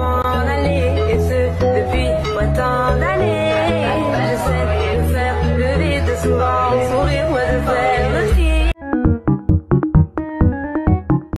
et ce, depuis moins tant d'années. J'essaie de faire le vide, souvent sourire, moi de faire.